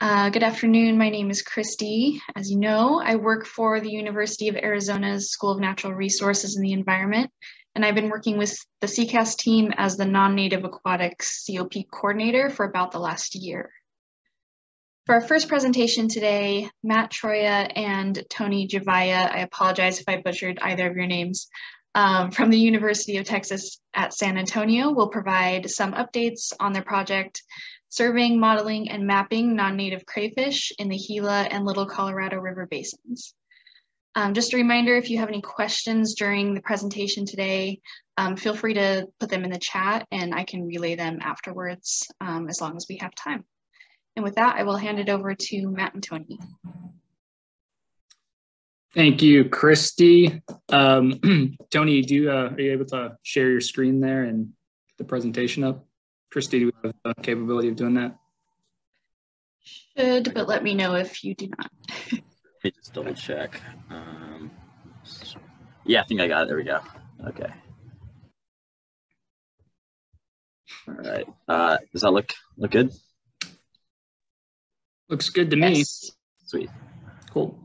Uh, good afternoon. My name is Christy. As you know, I work for the University of Arizona's School of Natural Resources and the Environment, and I've been working with the CCAS team as the non-native aquatics COP coordinator for about the last year. For our first presentation today, Matt Troia and Tony Javiya, I apologize if I butchered either of your names, um, from the University of Texas at San Antonio will provide some updates on their project surveying, modeling, and mapping non-native crayfish in the Gila and Little Colorado River basins. Um, just a reminder, if you have any questions during the presentation today, um, feel free to put them in the chat and I can relay them afterwards um, as long as we have time. And with that, I will hand it over to Matt and Tony. Thank you, Christy. Um, Tony, do you, uh, are you able to share your screen there and the presentation up? Christy, do we have the capability of doing that? Should, but let me know if you do not. Let me just double check. Um, yeah, I think I got it. There we go. Okay. All right. Uh, does that look look good? Looks good to me. Yes. Sweet. Cool.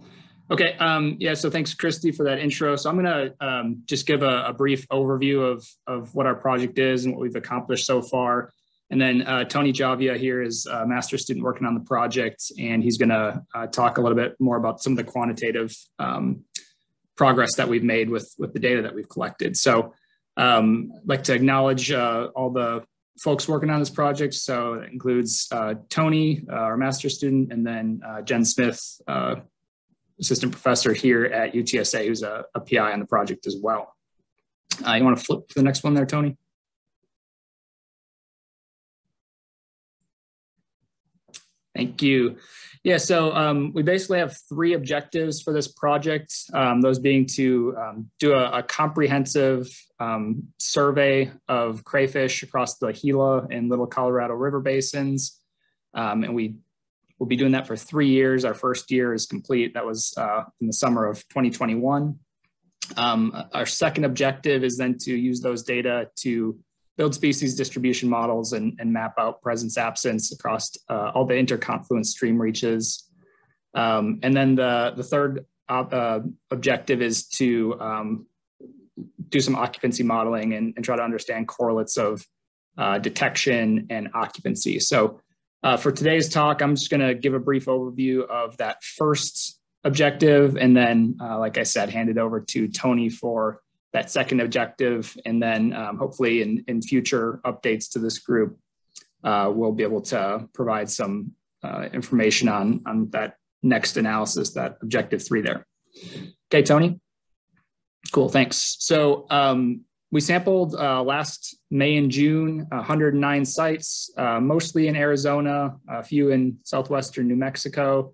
Okay. Um, yeah. So thanks, Christy, for that intro. So I'm going to um, just give a, a, brief overview of, of what our project is and what we've accomplished so far. And then uh, Tony Javiya here is a master student working on the project, and he's going to uh, talk a little bit more about some of the quantitative um, progress that we've made with, with the data that we've collected. So um, I'd like to acknowledge uh, all the folks working on this project. So it includes uh, Tony, uh, our master student, and then uh, Jen Smith, assistant professor here at UTSA, who's a, a PI on the project as well. You want to flip to the next one there, Tony? Thank you. Yeah, so um, we basically have three objectives for this project, um, those being to um, do a, a comprehensive um, survey of crayfish across the Gila and Little Colorado River basins. Um, and we We'll be doing that for three years. Our first year is complete. That was uh, in the summer of 2021. Um, our second objective is then to use those data to build species distribution models and, and map out presence absence across uh, all the interconfluence stream reaches. Um, and then the, the third uh, objective is to um, do some occupancy modeling and, and, try to understand correlates of uh, detection and occupancy. So uh, for today's talk, I'm just going to give a brief overview of that first objective, and then, uh, like I said, hand it over to Tony for that second objective, and then um, hopefully in, in future updates to this group, uh, we'll be able to provide some uh, information on, on that next analysis, that objective three there. Okay, Tony? Cool, thanks. So um, we sampled uh, last May and June, 109 sites, uh, mostly in Arizona, a few in southwestern New Mexico,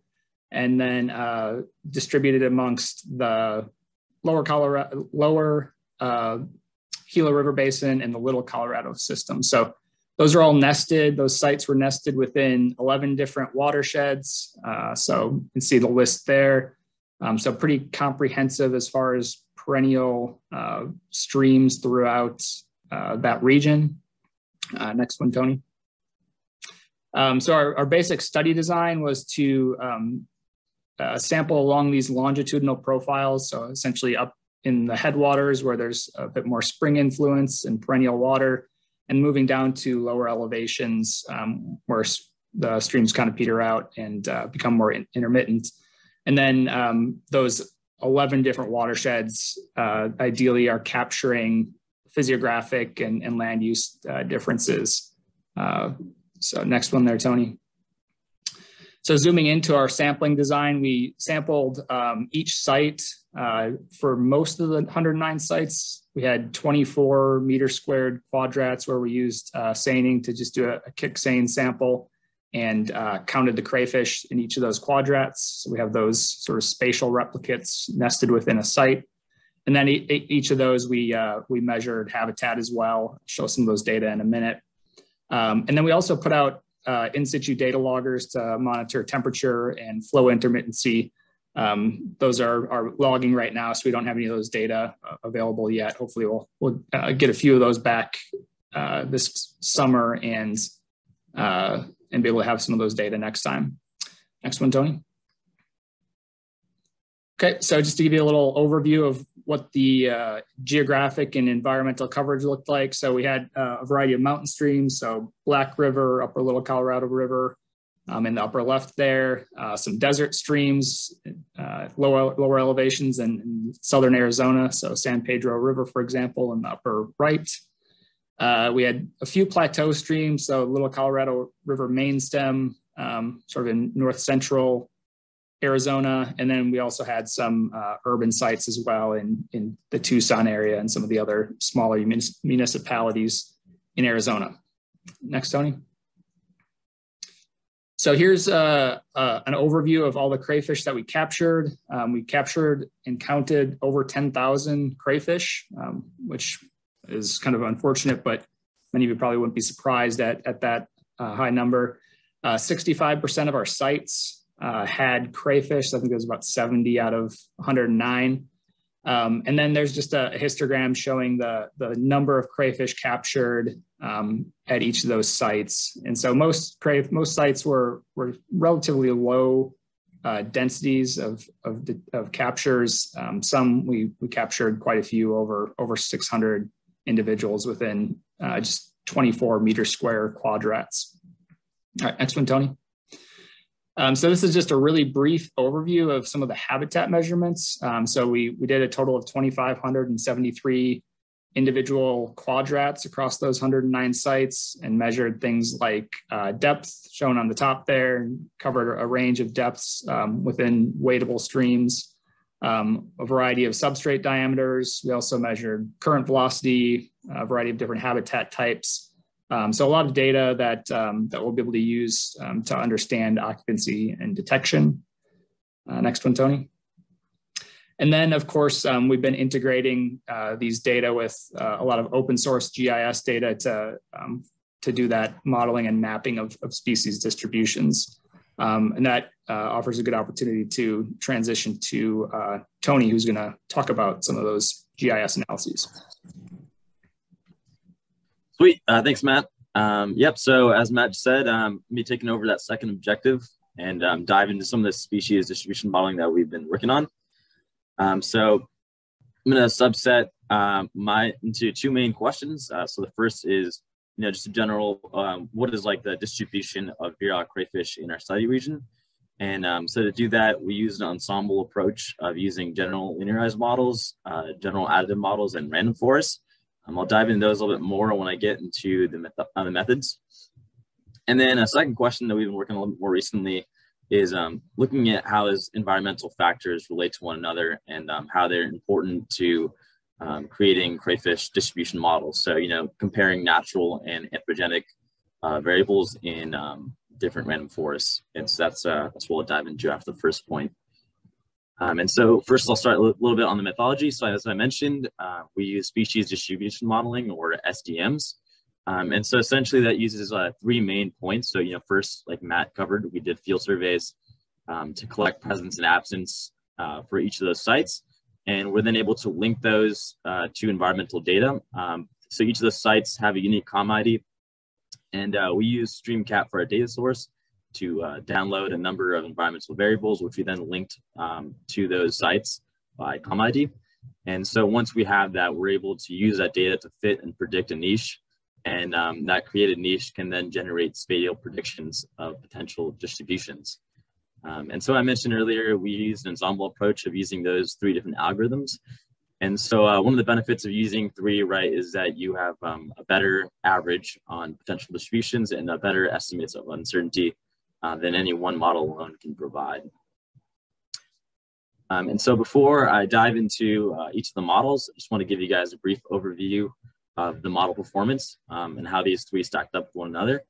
and then uh, distributed amongst the lower Colorado, lower uh, Gila River Basin and the Little Colorado system. So those are all nested. Those sites were nested within 11 different watersheds. Uh, so you can see the list there. Um, so pretty comprehensive as far as perennial uh, streams throughout uh, that region. Uh, next one, Tony. Um, so our, our, basic study design was to um, uh, sample along these longitudinal profiles. So essentially up in the headwaters where there's a bit more spring influence and perennial water and moving down to lower elevations um, where the streams kind of peter out and uh, become more in intermittent. And then um, those 11 different watersheds uh, ideally are capturing physiographic and, and land use uh, differences. Uh, so next one there, Tony. So zooming into our sampling design, we sampled um, each site uh, for most of the 109 sites. We had 24 meter squared quadrats where we used uh, seining to just do a, a kick seine sample and uh, counted the crayfish in each of those quadrats. So we have those sort of spatial replicates nested within a site. And then e each of those we, uh, we measured habitat as well. I'll show some of those data in a minute. Um, and then we also put out uh, in situ data loggers to monitor temperature and flow intermittency. Um, those are, are logging right now, so we don't have any of those data uh, available yet. Hopefully we'll, we'll uh, get a few of those back uh, this summer and and be able to have some of those data next time. Next one, Tony. Okay, so just to give you a little overview of what the uh, geographic and environmental coverage looked like. So we had uh, a variety of mountain streams, so Black River, Upper Little Colorado River, um, in the upper left there, uh, some desert streams, uh, lower, lower elevations in, in, southern Arizona, so San Pedro River, for example, in the upper right. Uh, we had a few plateau streams, so Little Colorado River main stem, um, sort of in north central Arizona. And then we also had some uh, urban sites as well in, in the Tucson area and some of the other smaller municipalities in Arizona. Next, Tony. So here's uh, uh, an overview of all the crayfish that we captured. Um, we captured and counted over 10,000 crayfish, um, which is kind of unfortunate, but many of you probably wouldn't be surprised at, at that uh, high number. 65% uh, of our sites uh, had crayfish. I think it was about 70 out of 109. Um, and then there's just a, histogram showing the, the number of crayfish captured um, at each of those sites. And so most cray, most sites were, were relatively low uh, densities of, of, of captures. Um, some we, we captured quite a few over, over 600 individuals within uh, just 24 meter square quadrats. All right, next one, Tony. Um, so this is just a really brief overview of some of the habitat measurements. Um, so we, we did a total of 2,573 individual quadrats across those 109 sites and measured things like uh, depth shown on the top there covered a range of depths um, within wadable streams, um, a variety of substrate diameters. We also measured current velocity, a variety of different habitat types, um, so a lot of data that, um, that we'll be able to use um, to understand occupancy and detection. Uh, next one, Tony. And then, of course, um, we've been integrating uh, these data with uh, a lot of open source GIS data to, um, to do that modeling and mapping of, of species distributions. Um, and that uh, offers a good opportunity to transition to uh, Tony, who's going to talk about some of those GIS analyses. Sweet. Uh, thanks, Matt. Um, yep. So as Matt said, um, me taking over that second objective and um, dive into some of the species distribution modeling that we've been working on. Um, so I'm going to subset um, my into two main questions. Uh, so the first is, you know, just a general, um, what is like the distribution of virile crayfish in our study region? And um, so to do that, we use an ensemble approach of using general linearized models, uh, general additive models, and random forests. Um, I'll dive into those a little bit more when I get into the, uh, the methods. And then a second question that we've been working on a little bit more recently is um, looking at how does environmental factors relate to one another and um, how they're important to um, creating crayfish distribution models. So, you know, comparing natural and anthropogenic uh, variables in um, different random forests. And so that's, uh, that's what we'll dive into after the first point. Um, and so first I'll start a little bit on the methodology. So as I mentioned, uh, we use species distribution modeling or SDMs. Um, and so essentially that uses uh, three main points. So, you know, first, like Matt covered, we did field surveys um, to collect presence and absence uh, for each of those sites. And we're then able to link those uh, to environmental data. Um, so each of the sites have a unique COM ID. And uh, we use StreamCat for our data source to uh, download a number of environmental variables, which we then linked um, to those sites by COM ID. And so once we have that, we're able to use that data to fit and predict a niche. And um, that created niche can then generate spatial predictions of potential distributions. Um, and so I mentioned earlier, we used an ensemble approach of using those three different algorithms. And so uh, one of the benefits of using three, right, is that you have um, a better average on potential distributions and a better estimates of uncertainty uh, than any one model alone can provide. Um, and so before I dive into uh, each of the models, I just want to give you guys a brief overview of the model performance um, and how these three stacked up one another.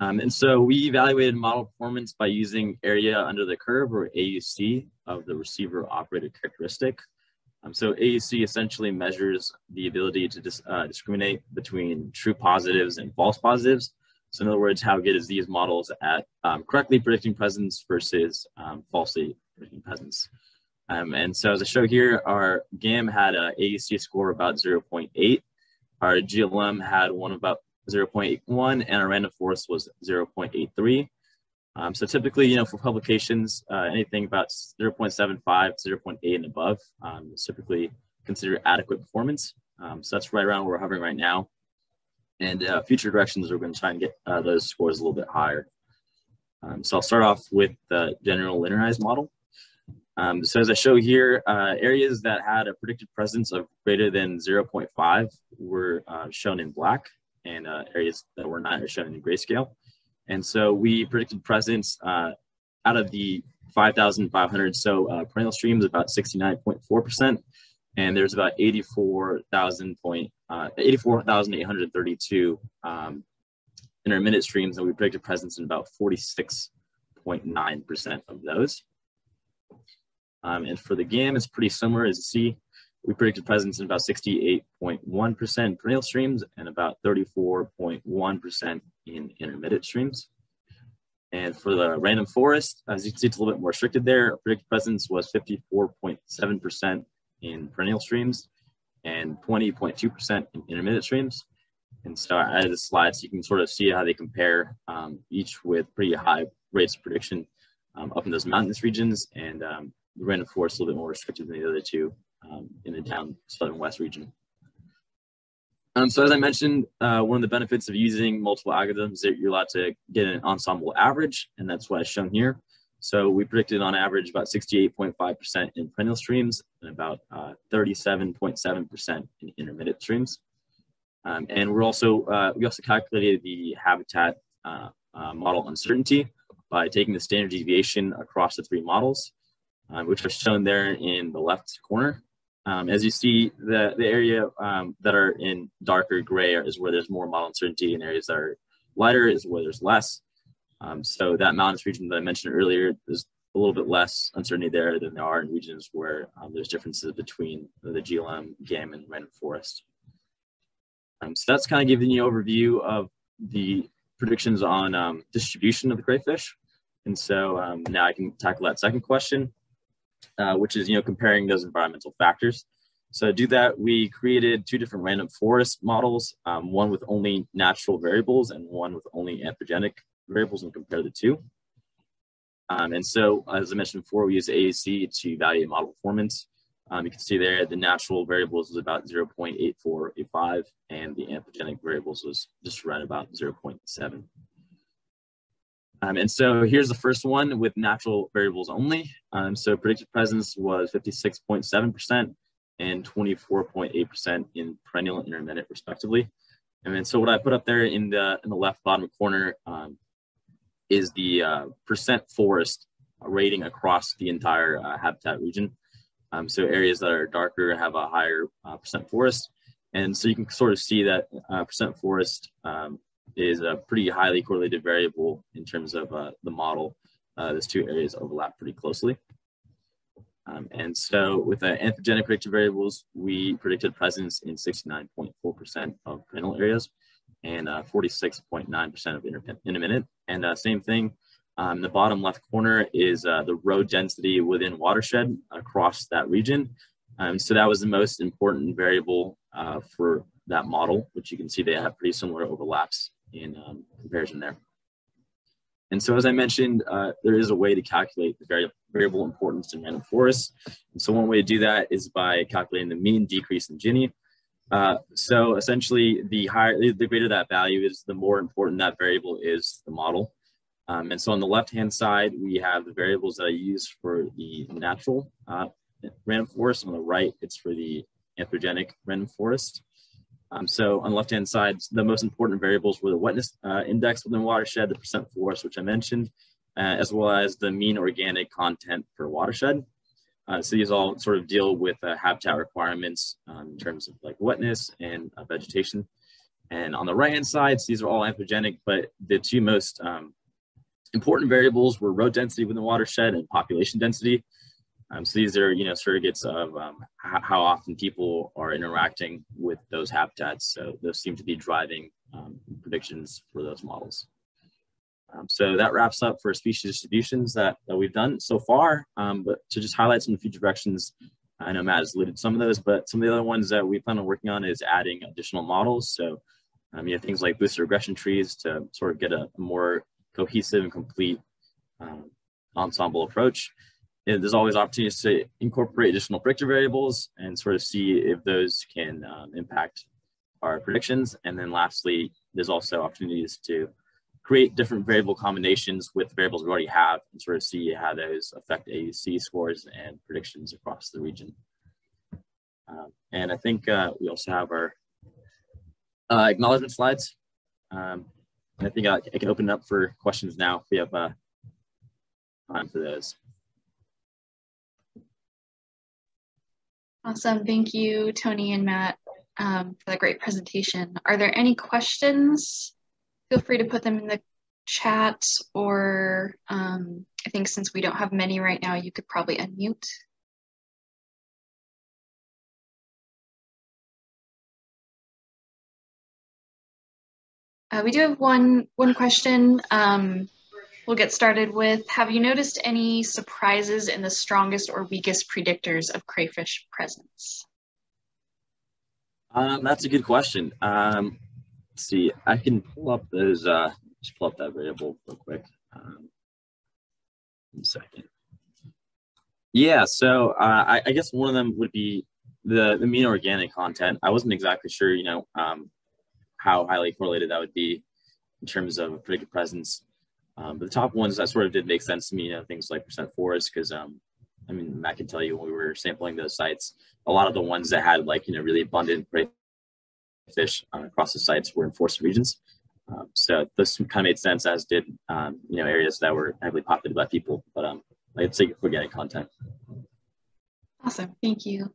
Um, and so we evaluated model performance by using area under the curve or AUC of the receiver operated characteristic. Um, so AUC essentially measures the ability to dis uh, discriminate between true positives and false positives so in other words, how good is these models at um, correctly predicting presence versus um, falsely predicting presence? Um, and so as I show here, our GAM had a AUC score about 0.8. Our GLM had one about 0.81 and our random forest was 0.83. Um, so typically, you know, for publications, uh, anything about 0.75, 0.8 and above um, is typically considered adequate performance. Um, so that's right around where we're hovering right now. And uh, future directions, we're going to try and get uh, those scores a little bit higher. Um, so I'll start off with the general linearized model. Um, so as I show here, uh, areas that had a predicted presence of greater than 0.5 were uh, shown in black and uh, areas that were not are shown in grayscale. And so we predicted presence uh, out of the 5,500 so perennial streams, about 69.4%. And there's about 84,000 point, uh, 84,832 um, intermittent streams, and we predicted presence in about 46.9% of those. Um, and for the GAM, it's pretty similar as you see. We predicted presence in about 68.1% perennial streams and about 34.1% in intermittent streams. And for the random forest, as you can see, it's a little bit more restricted there. Predicted presence was 54.7% in perennial streams and 20.2% in intermittent streams. And so I added the slides so you can sort of see how they compare, um, each with pretty high rates of prediction um, up in those mountainous regions and um, the random forest a little bit more restricted than the other two um, in the down southern west region. Um, so as I mentioned, uh, one of the benefits of using multiple algorithms is that you're allowed to get an ensemble average, and that's what I've shown here. So we predicted on average about 68.5% in perennial streams and about 37.7% uh, in intermittent streams. Um, and we're also, uh, we also calculated the habitat uh, uh, model uncertainty by taking the standard deviation across the three models, uh, which are shown there in the left corner. Um, as you see, the, the area um, that are in darker gray is where there's more model uncertainty and areas that are lighter is where there's less. Um, so that mountainous region that I mentioned earlier, there's a little bit less uncertainty there than there are in regions where um, there's differences between the GLM, GAM, and random forest. Um, so that's kind of giving you an overview of the predictions on um, distribution of the crayfish. And so um, now I can tackle that second question uh, which is, you know, comparing those environmental factors. So to do that, we created two different random forest models, um, one with only natural variables and one with only anthropogenic variables and compare the two. Um, and so, as I mentioned before, we use AAC to evaluate model performance. Um, you can see there the natural variables was about 0.8485 and the anthropogenic variables was just around about 0.7. Um, and so here's the first one with natural variables only. Um, so predicted presence was 56.7% and 24.8% in perennial and intermittent respectively. And then so what I put up there in the in the left bottom corner um, is the uh, percent forest rating across the entire uh, habitat region. Um, so areas that are darker have a higher uh, percent forest. And so you can sort of see that uh, percent forest um, is a pretty highly correlated variable in terms of uh, the model. Uh, those two areas overlap pretty closely. Um, and so with the anthropogenic predictive variables, we predicted presence in 69.4% of perennial areas and 46.9% uh, of intermittent. And uh, same thing, um, the bottom left corner is uh, the road density within watershed across that region. Um, so that was the most important variable for that model, which you can see they have pretty similar overlaps in um, comparison there. And so, as I mentioned, uh, there is a way to calculate the vari variable importance in random forests. And so, one way to do that is by calculating the mean decrease in Gini. Uh, so, essentially, the higher, the greater that value is, the more important that variable is the model. Um, and so, on the left-hand side, we have the variables that I use for the natural uh, random forest. On the right, it's for the anthropogenic random forest. Um, so on the left-hand side, the most important variables were the wetness uh, index within watershed, the percent forest, which I mentioned, uh, as well as the mean organic content per watershed. Uh, so these all sort of deal with uh, habitat requirements um, in terms of like wetness and uh, vegetation. And on the right-hand side, so these are all anthropogenic, but the two most um, important variables were road density within the watershed and population density. Um, so these are, you know, surrogates of um, how often people are interacting with those habitats. So those seem to be driving um, predictions for those models. Um, so that wraps up for species distributions that, that we've done so far. Um, but to just highlight some of the future directions, I know Matt has alluded to some of those, but some of the other ones that we plan on working on is adding additional models. So Um, you have things like boosted regression trees to sort of get a, more cohesive and complete um, ensemble approach. And there's always opportunities to incorporate additional predictor variables and sort of see if those can um, impact our predictions. And then lastly, there's also opportunities to create different variable combinations with variables we already have and sort of see how those affect AUC scores and predictions across the region. Um, and I think uh, we also have our uh, acknowledgement slides. Um, I think I, I, can open it up for questions now if we have uh, time for those. Awesome. Thank you, Tony and Matt, um, for the great presentation. Are there any questions? Feel free to put them in the chat or um, I think since we don't have many right now, you could probably unmute. Uh, we do have one one question. Um, we'll get started with, have you noticed any surprises in the strongest or weakest predictors of crayfish presence? Um, that's a good question. Um, see, I can pull up those, uh, just pull up that variable real quick. Um, second. Yeah, so uh, I, I, guess one of them would be the, the mean organic content. I wasn't exactly sure, you know, um, how highly correlated that would be in terms of predicted presence. Um, but the top ones that sort of did make sense to me, you know, things like percent forest, because um, I mean, Matt can tell you when we were sampling those sites, a lot of the ones that had like, you know, really abundant fish uh, across the sites were in forested regions. Um, so this kind of made sense, as did, um, you know, areas that were heavily populated by people. But um, I'd say organic content. Awesome, thank you.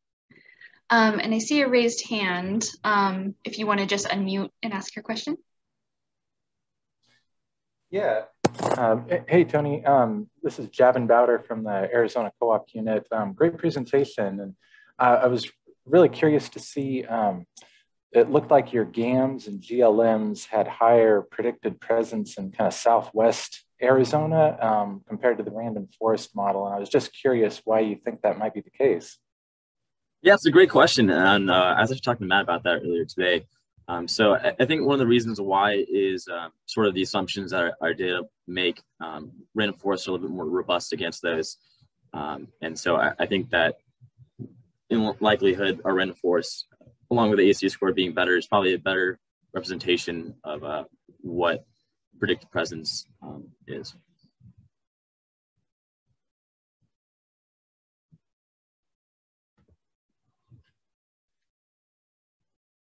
Um, and I see a raised hand. Um, if you want to just unmute and ask your question. Yeah. Um, hey, Tony. Um, this is Javin Bowder from the Arizona Co-op unit. Um, great presentation. And uh, I was really curious to see, um, it looked like your GAMs and GLMs had higher predicted presence in kind of Southwest Arizona compared to the random forest model. And I was just curious why you think that might be the case. Yeah, it's a great question. And uh, I was talking to Matt about that earlier today. Um, so I, think one of the reasons why is uh, sort of the assumptions that our, our data make um, random forests are a little bit more robust against those. Um, and so I, I, think that in likelihood, our random forest, along with the AUC score being better, is probably a better representation of uh, what predicted presence um, is.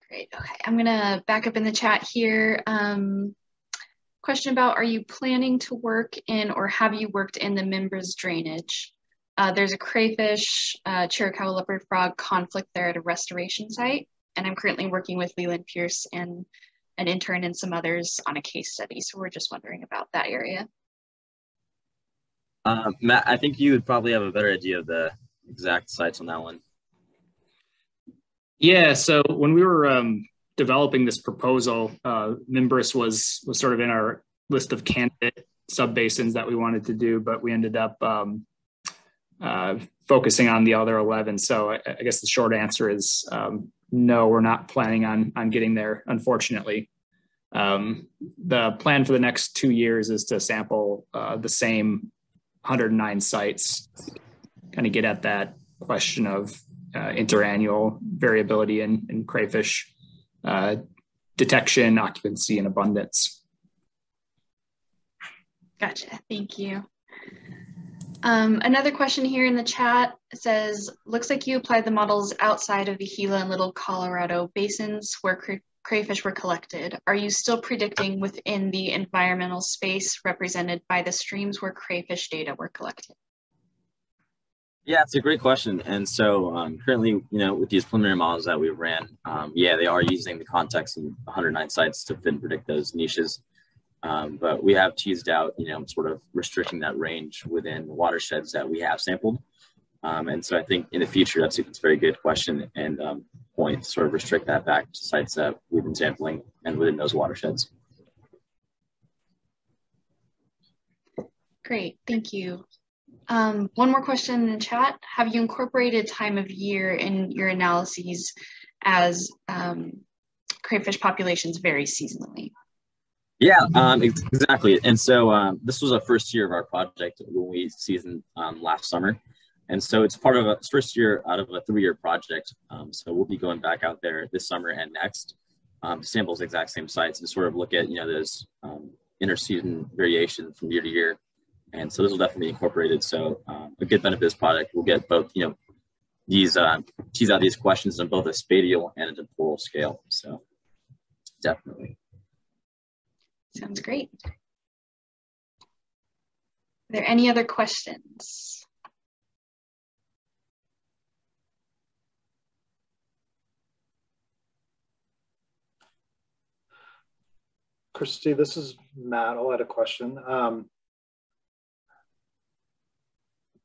Great. Okay, I'm gonna back up in the chat here. Um, question about, are you planning to work in or have you worked in the Mimbres drainage? Uh, there's a crayfish, uh, Chiricahua leopard frog conflict there at a restoration site. And I'm currently working with Leland Pierce and an intern and some others on a case study. So we're just wondering about that area. Uh, Matt, I think you would probably have a better idea of the exact sites on that one. Yeah. So when we were um, developing this proposal, uh, Mimbres was was sort of in our list of candidate subbasins that we wanted to do, but we ended up um, uh, focusing on the other 11. So I, I guess the short answer is um, no, we're not planning on on getting there, unfortunately. Um, the plan for the next two years is to sample uh, the same 109 sites, kind of get at that question of uh, interannual variability in, in crayfish uh, detection, occupancy, and abundance. Gotcha. Thank you. Um, another question here in the chat says, looks like you applied the models outside of the Gila and Little Colorado basins where cray crayfish were collected. Are you still predicting within the environmental space represented by the streams where crayfish data were collected? Yeah, it's a great question. And so um, currently, you know, with these preliminary models that we ran, um, yeah, they are using the context of 109 sites to and predict those niches. Um, but we have teased out, you know, sort of restricting that range within watersheds that we have sampled. Um, and so I think in the future, that's, that's a very good question and um, point to sort of restrict that back to sites that we've been sampling and within those watersheds. Great, thank you. Um, one more question in the chat. Have you incorporated time of year in your analyses as um, crayfish populations vary seasonally. Yeah, um, exactly. And so um, this was our first year of our project when we seasoned um, last summer. And so it's part of a first year out of a three-year project. Um, so we'll be going back out there this summer and next um, to sample the exact same sites and sort of look at, you know, those um, interseason variation from year to year. And so this will definitely be incorporated. So a good benefit of this project, we'll get both, you know, these, uh, tease out these questions on both a spatial and a temporal scale. So definitely. Sounds great. Are there any other questions? Christy, this is Matt. I'll add a question. Um,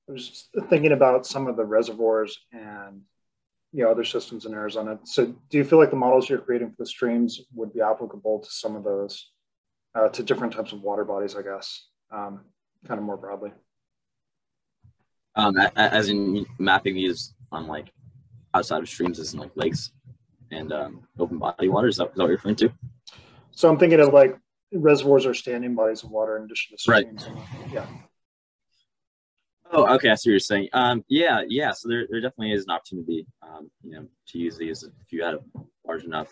I was thinking about some of the reservoirs and you know other systems in Arizona. So, do you feel like the models you're creating for the streams would be applicable to some of those, uh, to different types of water bodies? I guess, um, kind of more broadly. Um, as in mapping these on like outside of streams, as in like lakes and um, open body water. Is that, is that what you're referring to? So I'm thinking of like reservoirs or standing bodies of water in addition to streams. Right. Yeah. Oh, okay. I see what you're saying. Um, yeah, yeah. So there, there definitely is an opportunity, um, you know, to use these if you had a large enough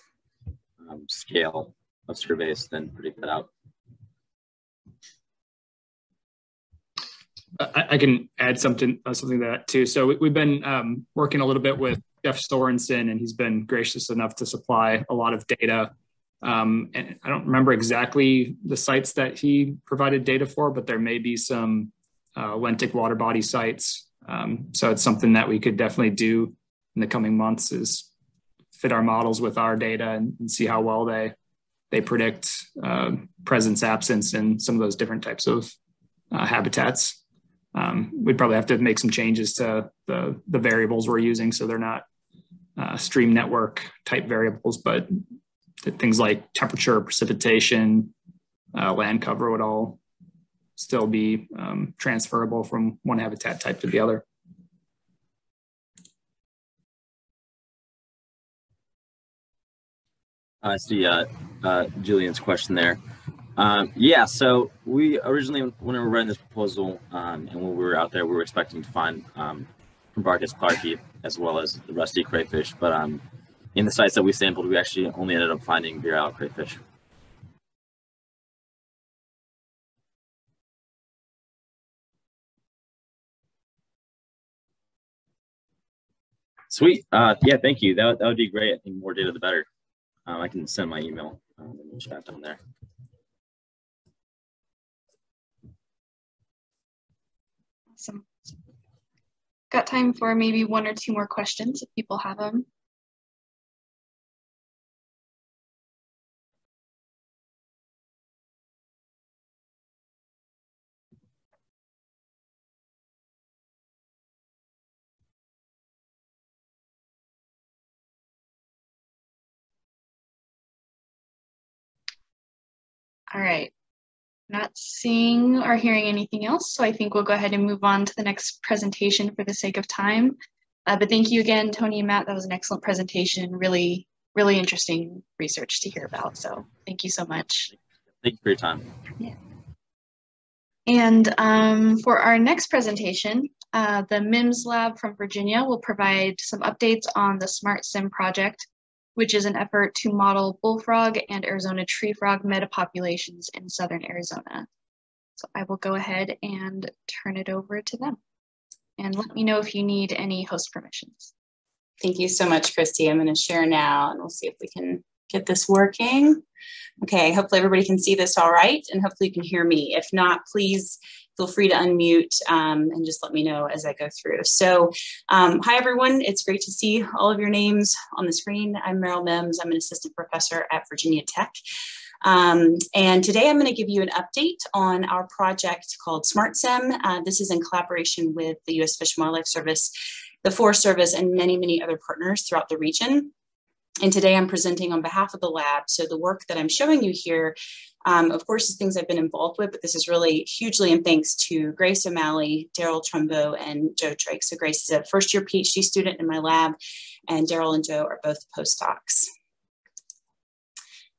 um, scale of then predict that out. I, I can add something uh, something to that too. So we, have been um, working a little bit with Jeff Sorensen, and he's been gracious enough to supply a lot of data um, and I don't remember exactly the sites that he provided data for, but there may be some uh, lentic water body sites. Um, so it's something that we could definitely do in the coming months is fit our models with our data and, and see how well they they predict uh, presence absence in some of those different types of uh, habitats. Um, we'd probably have to make some changes to the the variables we're using so they're not uh, stream network type variables, but things like temperature, precipitation, uh, land cover would all still be um, transferable from one habitat type to the other. I see uh, uh, Julian's question there. Um, yeah, so we originally, when we were writing this proposal um, and when we were out there, we were expecting to find um, Procambarus clarkii as well as the rusty crayfish, but um, in the sites that we sampled, we actually only ended up finding virile crayfish. Sweet. Uh, yeah, thank you. That, that would be great. I think more data, the better. Um, I can send my email chat down there. Awesome. Got time for maybe one or two more questions if people have them. All right. Not seeing or hearing anything else, so I think we'll go ahead and move on to the next presentation for the sake of time. Uh, but thank you again, Tony and Matt. That was an excellent presentation. Really, really interesting research to hear about. So thank you so much. Thank you for your time. Yeah. And um, for our next presentation, uh, the Mims lab from Virginia will provide some updates on the SmartSim project which is an effort to model bullfrog and Arizona tree frog metapopulations in southern Arizona. So I will go ahead and turn it over to them. And let me know if you need any host permissions. Thank you so much, Christy. I'm going to share now and we'll see if we can get this working. Okay, hopefully everybody can see this all right and hopefully you can hear me. If not, please feel free to unmute um, and just let me know as I go through. So um, hi everyone, it's great to see all of your names on the screen. I'm Meryl Mims, I'm an assistant professor at Virginia Tech. Um, and today I'm going to give you an update on our project called SmartSim. Uh, this is in collaboration with the U.S. Fish and Wildlife Service, the Forest Service, and many, many other partners throughout the region. And today I'm presenting on behalf of the lab. So the work that I'm showing you here, um, of course, is things I've been involved with, but this is really hugely in thanks to Grace O'Malley, Daryl Trumbo, and Joe Drake. So Grace is a first year PhD student in my lab, and Daryl and Joe are both postdocs.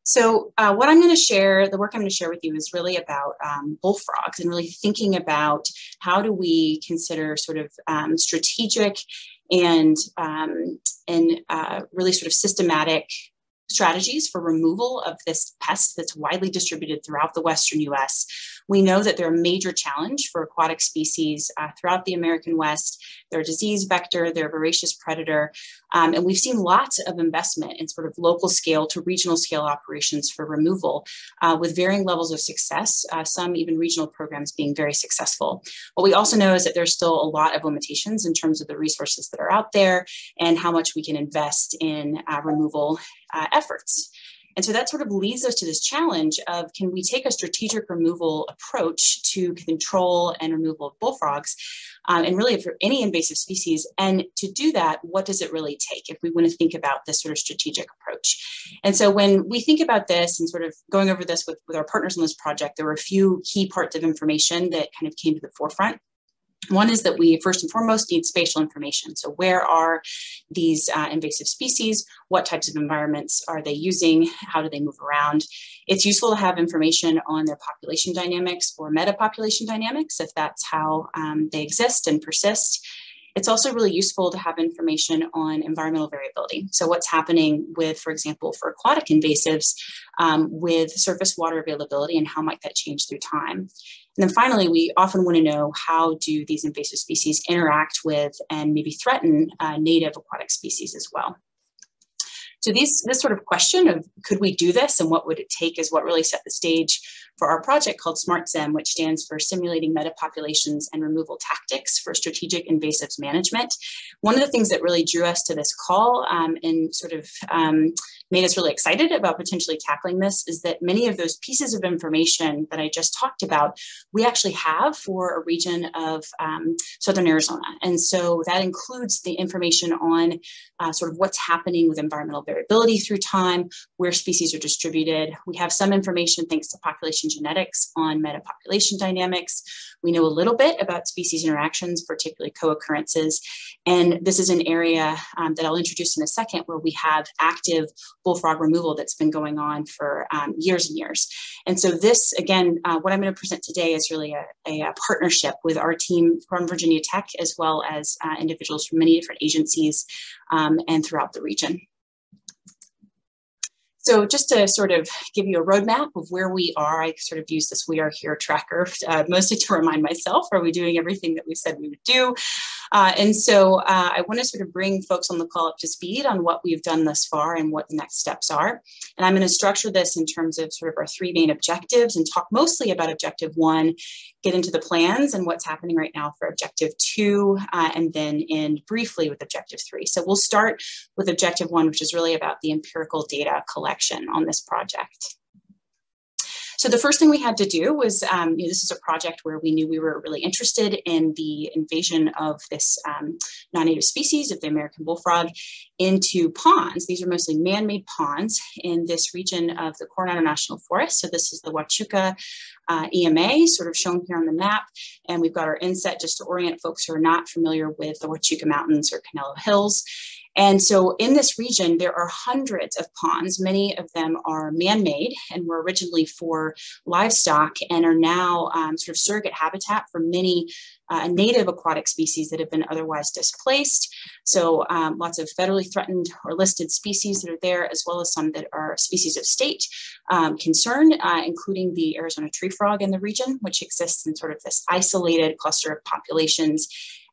So uh, what I'm going to share, the work I'm going to share with you is really about um, bullfrogs and really thinking about how do we consider sort of um, strategic and um, and uh, really sort of systematic strategies for removal of this pest that's widely distributed throughout the Western US. We know that they're a major challenge for aquatic species uh, throughout the American West. They're a disease vector, they're a voracious predator, um, and we've seen lots of investment in sort of local scale to regional scale operations for removal uh, with varying levels of success, uh, some even regional programs being very successful. What we also know is that there's still a lot of limitations in terms of the resources that are out there and how much we can invest in uh, removal uh, efforts. And so that sort of leads us to this challenge of can we take a strategic removal approach to control and removal of bullfrogs um, and really for any invasive species? And to do that, what does it really take if we want to think about this sort of strategic approach? And so when we think about this and sort of going over this with, with our partners on this project, there were a few key parts of information that kind of came to the forefront. One is that we first and foremost need spatial information. So where are these uh, invasive species? What types of environments are they using? How do they move around? It's useful to have information on their population dynamics or metapopulation dynamics if that's how um, they exist and persist. It's also really useful to have information on environmental variability. So what's happening with, for example, for aquatic invasives um, with surface water availability and how might that change through time. And then finally, we often want to know how do these invasive species interact with and maybe threaten uh, native aquatic species as well. So these, this sort of question of could we do this and what would it take is what really set the stage for our project called SmartSim, which stands for Simulating Metapopulations and Removal Tactics for Strategic Invasives Management. One of the things that really drew us to this call um, and sort of um, made us really excited about potentially tackling this is that many of those pieces of information that I just talked about, we actually have for a region of um, Southern Arizona. And so that includes the information on uh, sort of what's happening with environmental variability through time, where species are distributed. We have some information thanks to population genetics on metapopulation dynamics. We know a little bit about species interactions, particularly co-occurrences. And this is an area um, that I'll introduce in a second where we have active bullfrog removal that's been going on for um, years and years. And so this, again, uh, what I'm going to present today is really a, a, a, partnership with our team from Virginia Tech, as well as uh, individuals from many different agencies um, and throughout the region. So just to sort of give you a roadmap of where we are, I sort of use this We Are Here tracker, uh, mostly to remind myself, are we doing everything that we said we would do? Uh, and so uh, I want to sort of bring folks on the call up to speed on what we've done thus far and what the next steps are. And I'm going to structure this in terms of sort of our three main objectives and talk mostly about objective one, get into the plans and what's happening right now for objective two, uh, and then end briefly with objective three. So we'll start with objective one, which is really about the empirical data collection on this project. So the first thing we had to do was, um, you know, this is a project where we knew we were really interested in the invasion of this um, non-native species of the American bullfrog into ponds. These are mostly man-made ponds in this region of the Coronado National Forest. So this is the Huachuca uh, EMA, sort of shown here on the map. And we've got our inset just to orient folks who are not familiar with the Huachuca Mountains or Canelo Hills. And so in this region, there are hundreds of ponds. Many of them are man-made and were originally for livestock and are now um, sort of surrogate habitat for many uh, native aquatic species that have been otherwise displaced. So um, lots of federally threatened or listed species that are there, as well as some that are species of state um, concern, uh, including the Arizona tree frog in the region, which exists in sort of this isolated cluster of populations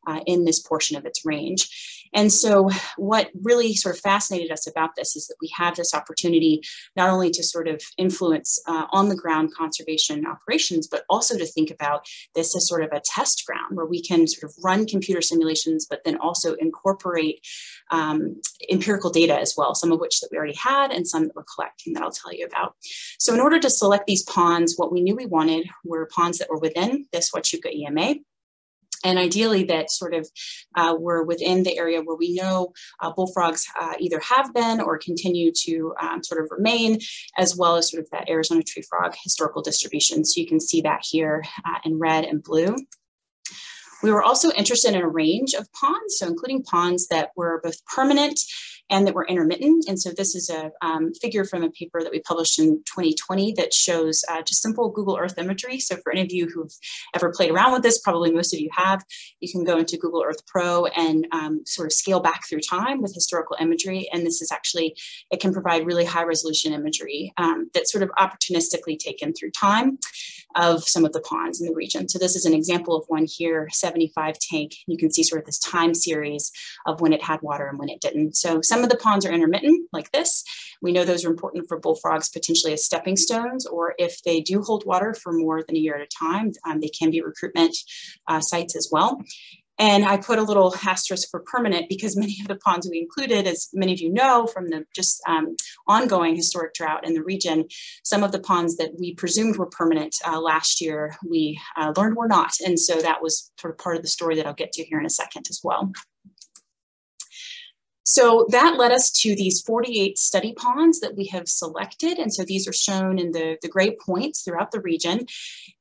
uh, in this portion of its range. And so, what really sort of fascinated us about this is that we have this opportunity not only to sort of influence uh, on the ground conservation operations, but also to think about this as sort of a test ground where we can sort of run computer simulations, but then also incorporate um, empirical data as well, some of which that we already had and some that we're collecting that I'll tell you about. So, in order to select these ponds, what we knew we wanted were ponds that were within this Huachuca EMA and ideally that sort of uh, we're within the area where we know uh, bullfrogs uh, either have been or continue to um, sort of remain, as well as sort of that Arizona tree frog historical distribution. So you can see that here uh, in red and blue. We were also interested in a range of ponds, so including ponds that were both permanent and that were intermittent. And so this is a um, figure from a paper that we published in 2020 that shows uh, just simple Google Earth imagery. So for any of you who've ever played around with this, probably most of you have, you can go into Google Earth Pro and um, sort of scale back through time with historical imagery. And this is actually, it can provide really high resolution imagery um, that's sort of opportunistically taken through time of some of the ponds in the region. So this is an example of one here, 75 tank. You can see sort of this time series of when it had water and when it didn't. So some of the ponds are intermittent like this. We know those are important for bullfrogs potentially as stepping stones, or if they do hold water for more than a year at a time, um, they can be recruitment uh, sites as well. And I put a little asterisk for permanent because many of the ponds we included, as many of you know from the just um, ongoing historic drought in the region, some of the ponds that we presumed were permanent uh, last year, we uh, learned were not. And so that was sort of part of the story that I'll get to here in a second as well. So that led us to these 48 study ponds that we have selected. And so these are shown in the, the gray points throughout the region.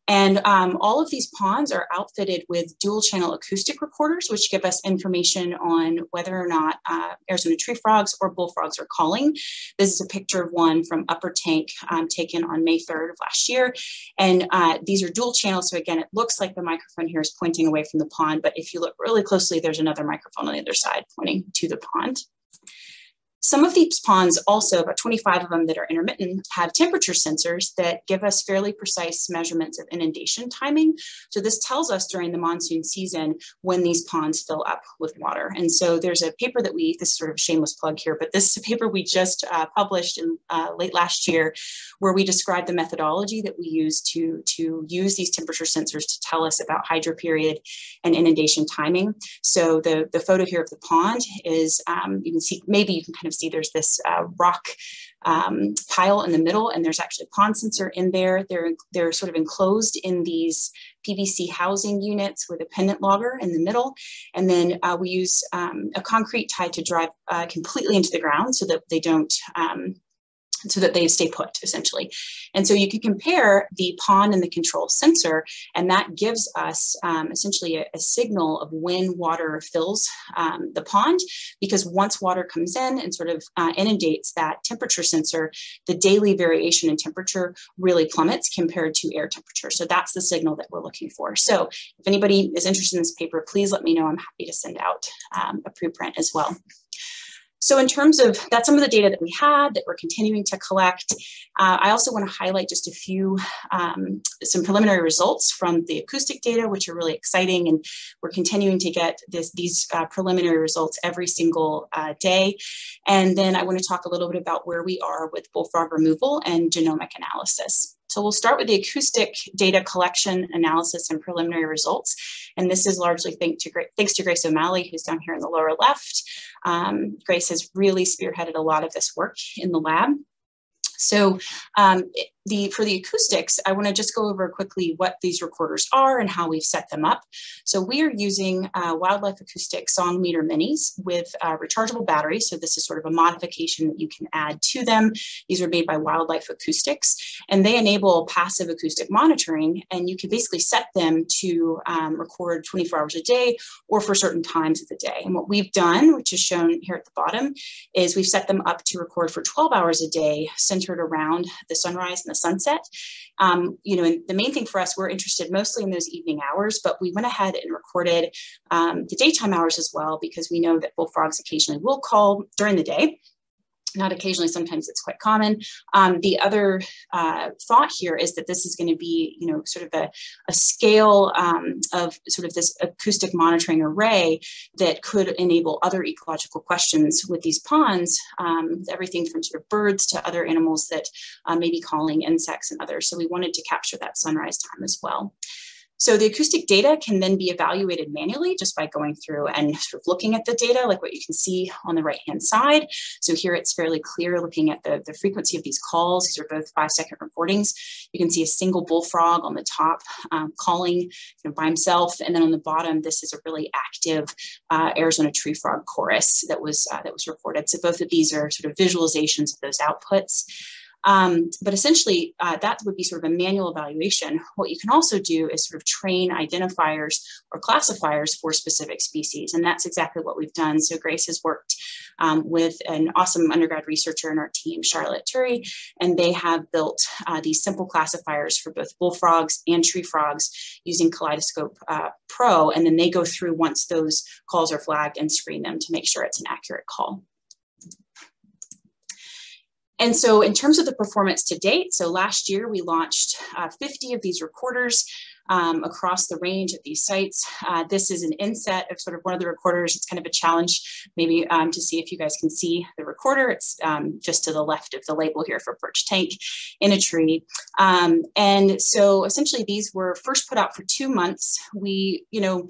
And um, all of these ponds are outfitted with dual channel acoustic recorders, which give us information on whether or not uh, Arizona tree frogs or bullfrogs are calling. This is a picture of one from Upper Tank um, taken on May 3rd of last year. And uh, these are dual channels. So again, it looks like the microphone here is pointing away from the pond, but if you look really closely, there's another microphone on the other side pointing to the pond. Some of these ponds also, about 25 of them that are intermittent, have temperature sensors that give us fairly precise measurements of inundation timing. So this tells us during the monsoon season when these ponds fill up with water. And so there's a paper that we, this is sort of shameless plug here, but this is a paper we just uh, published in uh, late last year where we describe the methodology that we use to, to use these temperature sensors to tell us about hydro period and inundation timing. So the, the photo here of the pond is, um, you can see, maybe you can kind of see there's this uh, rock um, pile in the middle, and there's actually a pond sensor in there. They're, they're sort of enclosed in these PVC housing units with a pendant logger in the middle. And then uh, we use um, a concrete tie to drive uh, completely into the ground so that they don't um, so that they stay put essentially. And so you can compare the pond and the control sensor, and that gives us um, essentially a, a, signal of when water fills um, the pond, because once water comes in and sort of uh, inundates that temperature sensor, the daily variation in temperature really plummets compared to air temperature. So that's the signal that we're looking for. So if anybody is interested in this paper, please let me know. I'm happy to send out um, a preprint as well. So in terms of, that's some of the data that we had that we're continuing to collect. Uh, I also wanna highlight just a few, um, some preliminary results from the acoustic data, which are really exciting. And we're continuing to get this, these uh, preliminary results every single uh, day. And then I wanna talk a little bit about where we are with bullfrog removal and genomic analysis. So we'll start with the acoustic data collection, analysis, and preliminary results. And this is largely thanks to, thanks to Grace O'Malley, who's down here in the lower left. Um, Grace has really spearheaded a lot of this work in the lab. So um, the for the acoustics, I want to just go over quickly what these recorders are and how we've set them up. So we are using uh, Wildlife Acoustic Song Meter Minis with uh, rechargeable batteries. So this is sort of a modification that you can add to them. These are made by Wildlife Acoustics, and they enable passive acoustic monitoring. And you can basically set them to um, record 24 hours a day or for certain times of the day. And what we've done, which is shown here at the bottom, is we've set them up to record for 12 hours a day, centered around the sunrise and the sunset. Um, you know, and the main thing for us, we're interested mostly in those evening hours, but we went ahead and recorded um, the daytime hours as well because we know that bullfrogs occasionally will call during the day not occasionally, sometimes it's quite common. Um, the other uh, thought here is that this is going to be, you know, sort of a, a scale um, of sort of this acoustic monitoring array that could enable other ecological questions with these ponds, um, everything from sort of birds to other animals that uh, may be calling insects and others. So we wanted to capture that sunrise time as well. So the acoustic data can then be evaluated manually just by going through and sort of looking at the data, like what you can see on the right-hand side. So here it's fairly clear looking at the, the frequency of these calls. These are both five-second recordings. You can see a single bullfrog on the top um, calling you know, by himself, and then on the bottom, this is a really active uh, Arizona tree frog chorus that was uh, that was recorded. So both of these are sort of visualizations of those outputs. Um, but essentially, uh, that would be sort of a manual evaluation. What you can also do is sort of train identifiers or classifiers for specific species. And that's exactly what we've done. So Grace has worked um, with an awesome undergrad researcher in our team, Charlotte Turry, and they have built uh, these simple classifiers for both bullfrogs and tree frogs using Kaleidoscope uh, Pro. And then they go through once those calls are flagged and screen them to make sure it's an accurate call. And so in terms of the performance to date, so last year we launched uh, 50 of these recorders um, across the range at these sites. Uh, this is an inset of sort of one of the recorders. It's kind of a challenge maybe um, to see if you guys can see the recorder. It's um, just to the left of the label here for perch tank in a tree. Um, and so essentially these were first put out for two months. We, you know,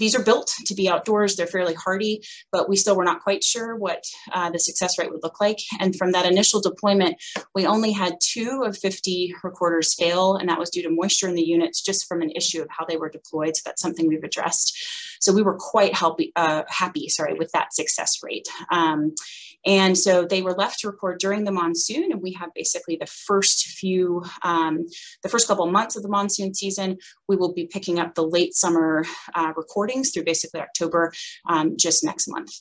these are built to be outdoors. They're fairly hardy, but we still were not quite sure what uh, the success rate would look like. And from that initial deployment, we only had two of 50 recorders fail, and that was due to moisture in the units just from an issue of how they were deployed. So that's something we've addressed. So we were quite happy, uh, happy sorry, with that success rate. Um, and so they were left to record during the monsoon, and we have basically the first few, um, the first couple months of the monsoon season. We will be picking up the late summer uh, recordings through basically October um, just next month.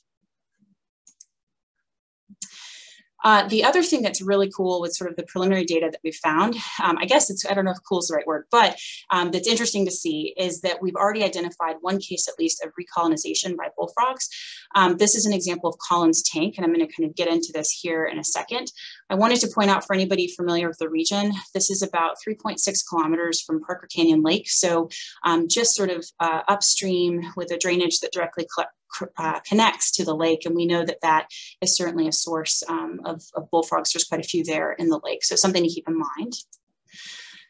Uh, the other thing that's really cool with sort of the preliminary data that we found, um, I guess it's, I don't know if cool is the right word, but um, that's interesting to see is that we've already identified one case at least of recolonization by bullfrogs. Um, this is an example of Collins Tank, and I'm going to kind of get into this here in a second. I wanted to point out for anybody familiar with the region, this is about 3.6 kilometers from Parker Canyon Lake. So um, just sort of uh, upstream with a drainage that directly uh, connects to the lake. And we know that that is certainly a source um, of, of bullfrogs. There's quite a few there in the lake. So something to keep in mind.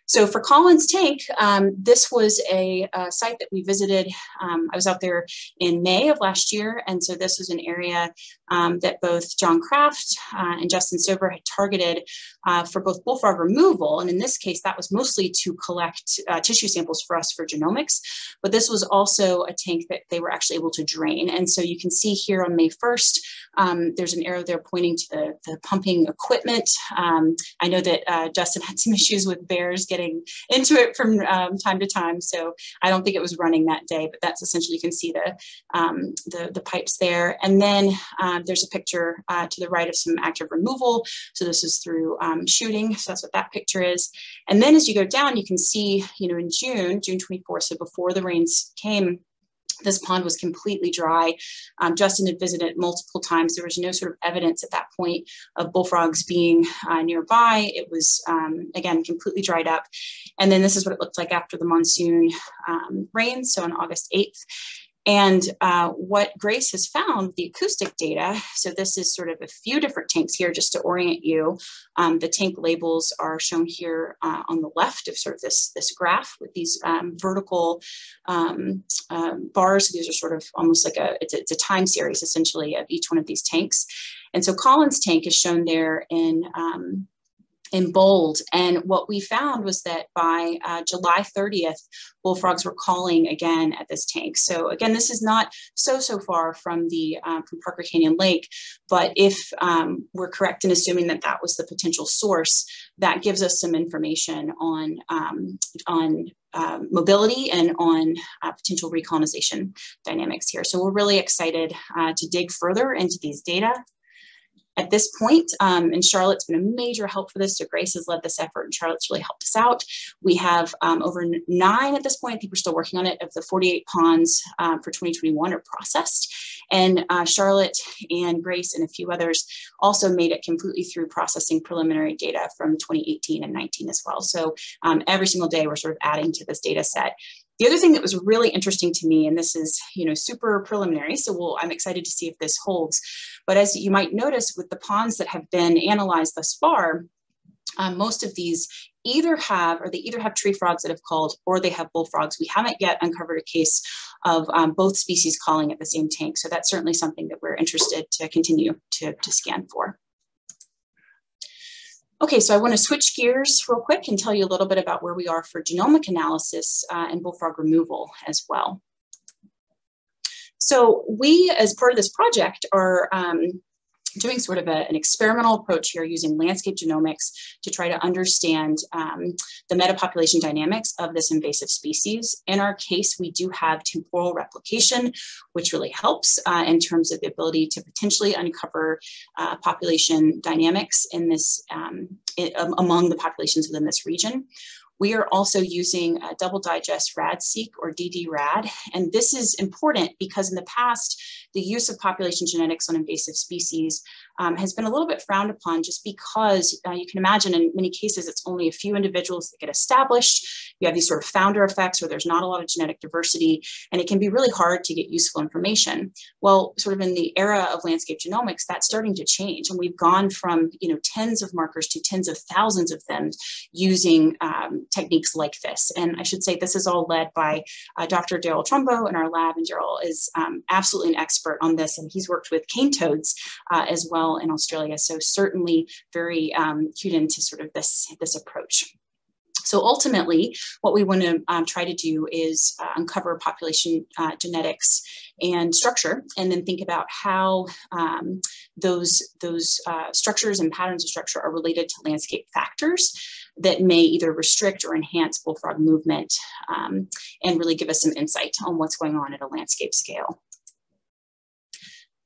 So for Collins Tank, um, this was a, a, site that we visited. Um, I was out there in May of last year. And so this was an area um, that both John Kraft uh, and Justin Sober had targeted uh, for both bullfrog removal. And in this case, that was mostly to collect uh, tissue samples for us for genomics. But this was also a tank that they were actually able to drain. And so you can see here on May 1st, um, there's an arrow there pointing to the, the pumping equipment. Um, I know that uh, Justin had some issues with bears getting into it from um, time to time. So I don't think it was running that day, but that's essentially, you can see the, um, the, the, pipes there. And then um, there's a picture uh, to the right of some active removal. So this is through um, shooting. So that's what that picture is. And then as you go down, you can see, you know, in June, June 24th, so before the rains came, this pond was completely dry. Um, Justin had visited multiple times. There was no sort of evidence at that point of bullfrogs being uh, nearby. It was, um, again, completely dried up. And then this is what it looked like after the monsoon um, rain, so on August 8th. And uh, what Grace has found, the acoustic data, so this is sort of a few different tanks here just to orient you. Um, the tank labels are shown here uh, on the left of sort of this, this graph with these um, vertical um, um bars. These are sort of almost like a it's, a, it's a time series essentially of each one of these tanks. And so Collins tank is shown there in um, in bold. And what we found was that by uh, July 30th, bullfrogs were calling again at this tank. So again, this is not so, so far from the um, from Parker Canyon Lake, but if um, we're correct in assuming that that was the potential source, that gives us some information on, um, on uh, mobility and on uh, potential recolonization dynamics here. So we're really excited uh, to dig further into these data at this point, um, and Charlotte's been a major help for this. So Grace has led this effort, and Charlotte's really helped us out. We have um, over nine at this point. I think we're still working on it. Of the 48 ponds uh, for 2021 are processed, and uh, Charlotte and Grace and a few others also made it completely through processing preliminary data from 2018 and 19 as well. So um, every single day, we're sort of adding to this data set. The other thing that was really interesting to me, and this is, you know, super preliminary, so we'll, I'm excited to see if this holds. But as you might notice with the ponds that have been analyzed thus far, um, most of these either have, or they either have tree frogs that have called, or they have bullfrogs. We haven't yet uncovered a case of um, both species calling at the same tank. So that's certainly something that we're interested to continue to, to scan for. Okay, so I want to switch gears real quick and tell you a little bit about where we are for genomic analysis uh, and bullfrog removal as well. So we, as part of this project, are um, doing sort of a, an experimental approach here using landscape genomics to try to understand um, the metapopulation dynamics of this invasive species. In our case, we do have temporal replication, which really helps uh, in terms of the ability to potentially uncover uh, population dynamics in this um, um, among the populations within this region. We are also using double digest RADseq or DDRAD. And this is important because in the past, the use of population genetics on invasive species um, has been a little bit frowned upon just because uh, you can imagine in many cases it's only a few individuals that get established. You have these sort of founder effects where there's not a lot of genetic diversity, and it can be really hard to get useful information. Well, sort of in the era of landscape genomics, that's starting to change, and we've gone from you know tens of markers to tens of thousands of them using um, techniques like this. And I should say this is all led by uh, Dr. Daryl Trumbo in our lab, and Daryl is um, absolutely an expert on this, and he's worked with cane toads uh, as well in Australia. So certainly very um, cued into sort of this, this approach. So ultimately, what we want to um, try to do is uh, uncover population uh, genetics and structure, and then think about how um, those, those uh, structures and patterns of structure are related to landscape factors that may either restrict or enhance bullfrog movement um, and really give us some insight on what's going on at a landscape scale.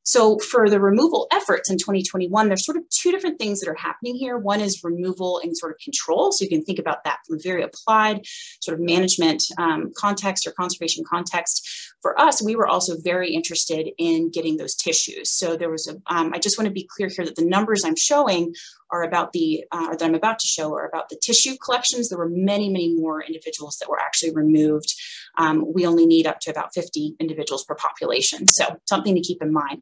So for the removal efforts in 2021, there's sort of two different things that are happening here. One is removal and sort of control. So you can think about that from a very applied sort of management um, context or conservation context. For us, we were also very interested in getting those tissues. So there was a. Um, I just want to be clear here that the numbers I'm showing are about the, uh, that I'm about to show are about the tissue collections. There were many, many more individuals that were actually removed. Um, we only need up to about 50 individuals per population. So something to keep in mind.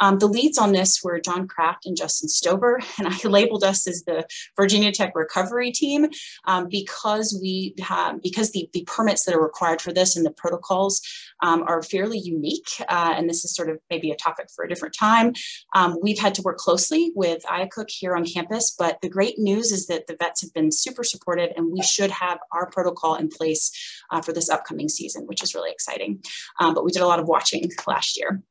Um, the leads on this were John Kraft and Justin Stover, and I labeled us as the Virginia Tech recovery team um, because we have, because the, the permits that are required for this and the protocols um, are fairly unique. Uh, and this is sort of maybe a topic for a different time. Um, we've had to work closely with IACUC here on campus, but the great news is that the vets have been super supportive and we should have our protocol in place uh, for this upcoming season, which is really exciting. Um, but we did a lot of watching last year.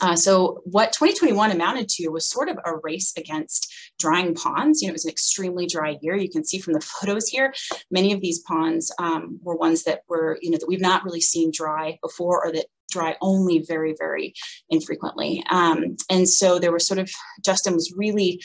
Uh, so what 2021 amounted to was sort of a race against drying ponds. You know, it was an extremely dry year. You can see from the photos here, many of these ponds um, were ones that were, you know, that we've not really seen dry before or that dry only very, very infrequently. Um, and so there was sort of, Justin was really,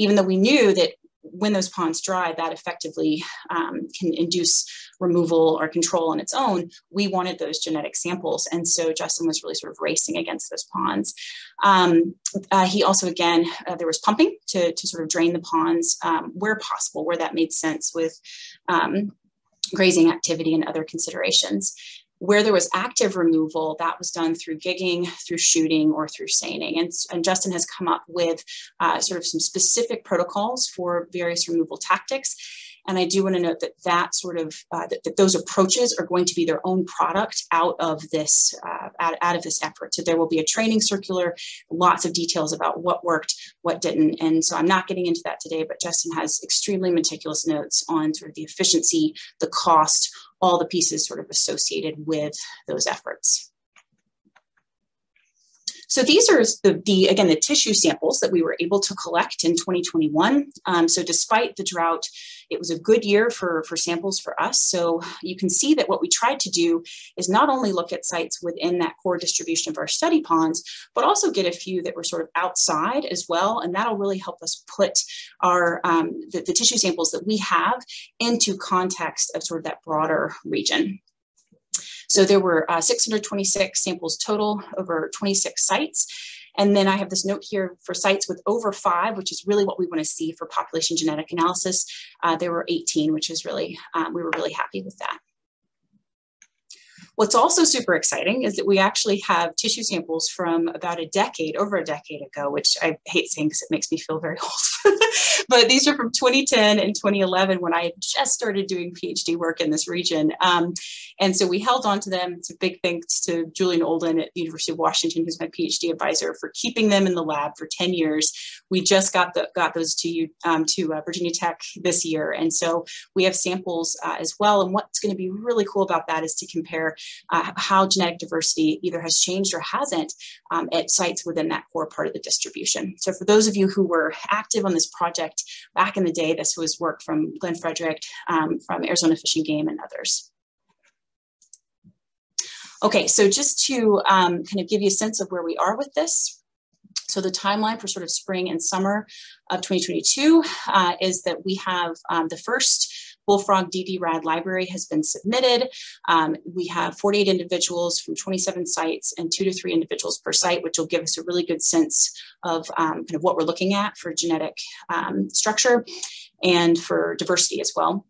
even though we knew that when those ponds dry, that effectively um, can induce removal or control on its own. We wanted those genetic samples. And so Justin was really sort of racing against those ponds. Um, uh, he also, again, uh, there was pumping to, to sort of drain the ponds um, where possible, where that made sense with um, grazing activity and other considerations. Where there was active removal, that was done through gigging, through shooting, or through seining. And, and Justin has come up with uh, sort of some specific protocols for various removal tactics. And I do want to note that that sort of uh, that, that, those approaches are going to be their own product out of this uh, out, out of this effort. So there will be a training circular, lots of details about what worked, what didn't. And so I'm not getting into that today, but Justin has extremely meticulous notes on sort of the efficiency, the cost, all the pieces sort of associated with those efforts. So these are the, the, again, the tissue samples that we were able to collect in 2021. Um, so despite the drought, it was a good year for, for samples for us. So you can see that what we tried to do is not only look at sites within that core distribution of our study ponds, but also get a few that were sort of outside as well. And that'll really help us put our, um, the, the tissue samples that we have into context of sort of that broader region. So there were uh, 626 samples total over 26 sites. And then I have this note here for sites with over five, which is really what we want to see for population genetic analysis. Uh, there were 18, which is really, um, we were really happy with that. What's also super exciting is that we actually have tissue samples from about a decade, over a decade ago, which I hate saying because it makes me feel very old. but these are from 2010 and 2011 when I had just started doing PhD work in this region. Um, and so we held on to them. It's a big thanks to Julian Olden at the University of Washington, who's my PhD advisor, for keeping them in the lab for 10 years. We just got the, got those to you um, to uh, Virginia Tech this year, and so we have samples uh, as well. And what's going to be really cool about that is to compare uh, how genetic diversity either has changed or hasn't um, at sites within that core part of the distribution. So for those of you who were active on this project back in the day, this was work from Glenn Frederick, um, from Arizona Fish and Game and others. Okay, so just to um, kind of give you a sense of where we are with this, so the timeline for sort of spring and summer of 2022 uh, is that we have um, the first Bullfrog DD-RAD library has been submitted. Um, we have 48 individuals from 27 sites and two to three individuals per site, which will give us a really good sense of um, kind of what we're looking at for genetic um, structure and for diversity as well.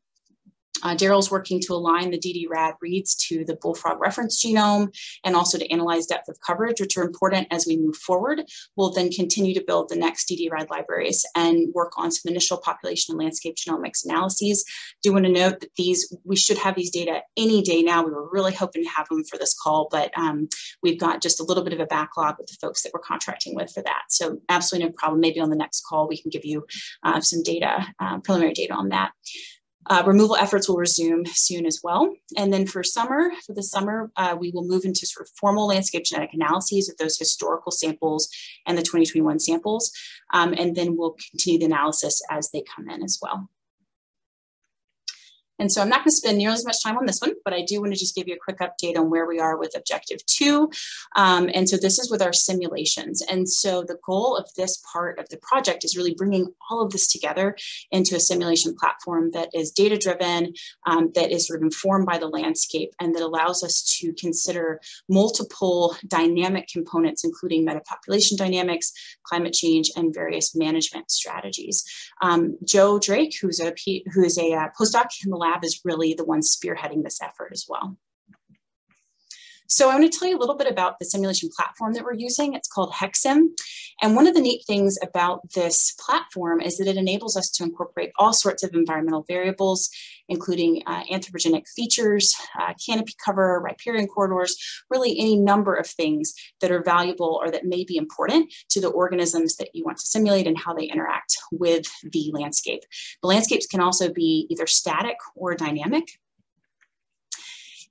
Uh, Daryl's working to align the DD-RAD reads to the bullfrog reference genome and also to analyze depth of coverage, which are important as we move forward. We'll then continue to build the next DD-RAD libraries and work on some initial population and landscape genomics analyses. Do want to note that these, we should have these data any day now. We were really hoping to have them for this call, but um, we've got just a little bit of a backlog with the folks that we're contracting with for that. So absolutely no problem. Maybe on the next call, we can give you uh, some data, uh, preliminary data on that. Uh, removal efforts will resume soon as well. And then for summer, for the summer, uh, we will move into sort of formal landscape genetic analyses of those historical samples and the 2021 samples. Um, and then we'll continue the analysis as they come in as well. And so I'm not going to spend nearly as much time on this one, but I do want to just give you a quick update on where we are with objective two. Um, and so this is with our simulations. And so the goal of this part of the project is really bringing all of this together into a simulation platform that is data driven, um, that is sort of informed by the landscape, and that allows us to consider multiple dynamic components, including metapopulation dynamics, climate change, and various management strategies. Um, Joe Drake, who's a, who is a uh, postdoc in the lab lab is really the one spearheading this effort as well. So I want to tell you a little bit about the simulation platform that we're using. It's called HexSim. And one of the neat things about this platform is that it enables us to incorporate all sorts of environmental variables, including uh, anthropogenic features, uh, canopy cover, riparian corridors, really any number of things that are valuable or that may be important to the organisms that you want to simulate and how they interact with the landscape. The landscapes can also be either static or dynamic.